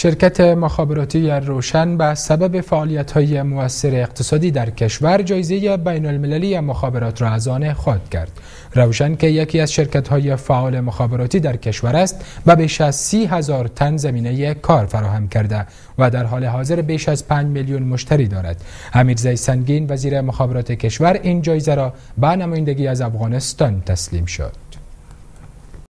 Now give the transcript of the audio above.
شرکت مخابراتی روشن به سبب فعالیت های موثر اقتصادی در کشور جایزه بین المللی مخابرات را از آن خود کرد. روشن که یکی از شرکت های فعال مخابراتی در کشور است و بیش از سی هزار تن زمینه کار فراهم کرده و در حال حاضر بیش از 5 میلیون مشتری دارد. امیرزی سنگین وزیر مخابرات کشور این جایزه را به نمایندگی از افغانستان تسلیم شد.